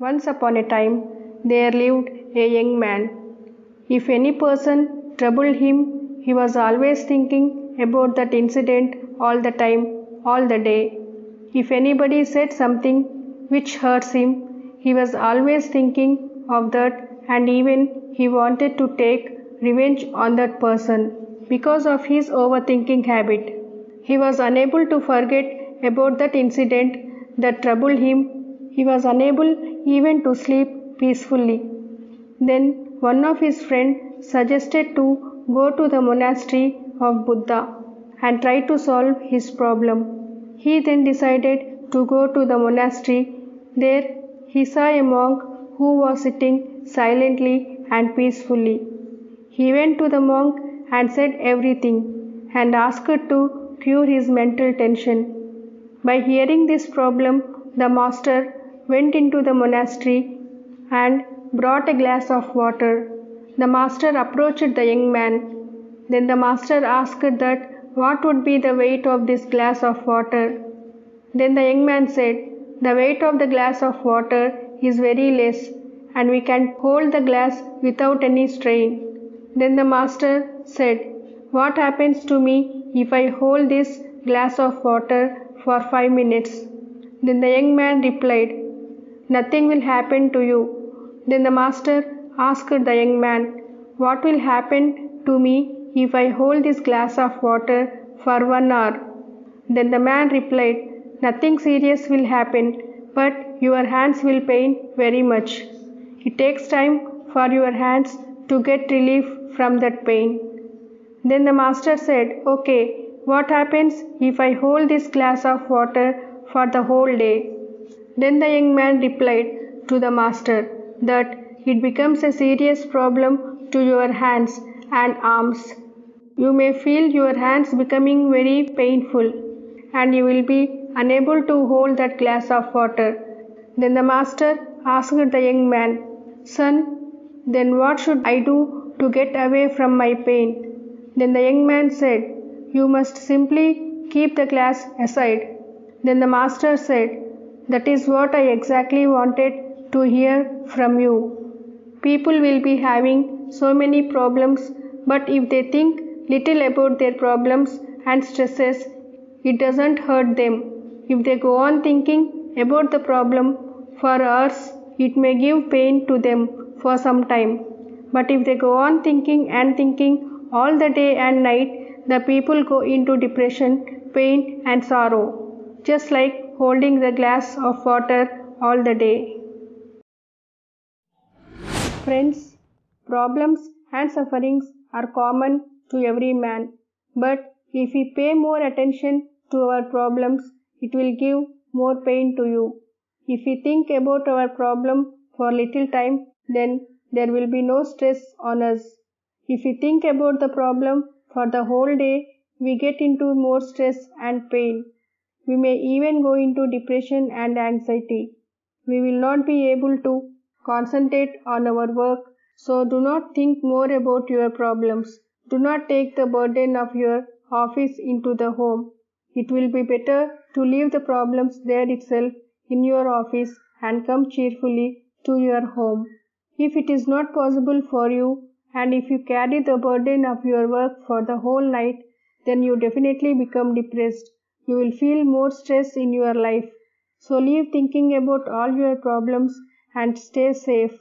Once upon a time there lived a young man. If any person troubled him, he was always thinking about that incident all the time, all the day. If anybody said something which hurts him, he was always thinking of that and even he wanted to take revenge on that person because of his overthinking habit. He was unable to forget about that incident that troubled him. He was unable even to sleep peacefully. Then one of his friends suggested to go to the monastery of Buddha and try to solve his problem. He then decided to go to the monastery. There he saw a monk who was sitting silently and peacefully. He went to the monk and said everything and asked to cure his mental tension. By hearing this problem, the master went into the monastery and brought a glass of water. The master approached the young man. Then the master asked that what would be the weight of this glass of water. Then the young man said, The weight of the glass of water is very less, and we can hold the glass without any strain. Then the master said, What happens to me if I hold this glass of water for five minutes? Then the young man replied, Nothing will happen to you. Then the master asked the young man, What will happen to me if I hold this glass of water for one hour? Then the man replied, Nothing serious will happen, but your hands will pain very much. It takes time for your hands to get relief from that pain. Then the master said, Okay, what happens if I hold this glass of water for the whole day? Then the young man replied to the master that it becomes a serious problem to your hands and arms. You may feel your hands becoming very painful and you will be unable to hold that glass of water. Then the master asked the young man, Son, then what should I do to get away from my pain? Then the young man said, You must simply keep the glass aside. Then the master said, That is what I exactly wanted to hear from you. People will be having so many problems, but if they think little about their problems and stresses, it doesn't hurt them. If they go on thinking about the problem for hours, it may give pain to them for some time. But if they go on thinking and thinking all the day and night, the people go into depression, pain, and sorrow, just like holding the glass of water all the day. Friends, problems and sufferings are common to every man, but if we pay more attention to our problems, it will give more pain to you. If we think about our problem for little time, then there will be no stress on us. If we think about the problem for the whole day, we get into more stress and pain. We may even go into depression and anxiety. We will not be able to concentrate on our work, so do not think more about your problems. Do not take the burden of your office into the home. It will be better to leave the problems there itself in your office and come cheerfully to your home. If it is not possible for you, and if you carry the burden of your work for the whole night, then you definitely become depressed. You will feel more stress in your life. So leave thinking about all your problems and stay safe.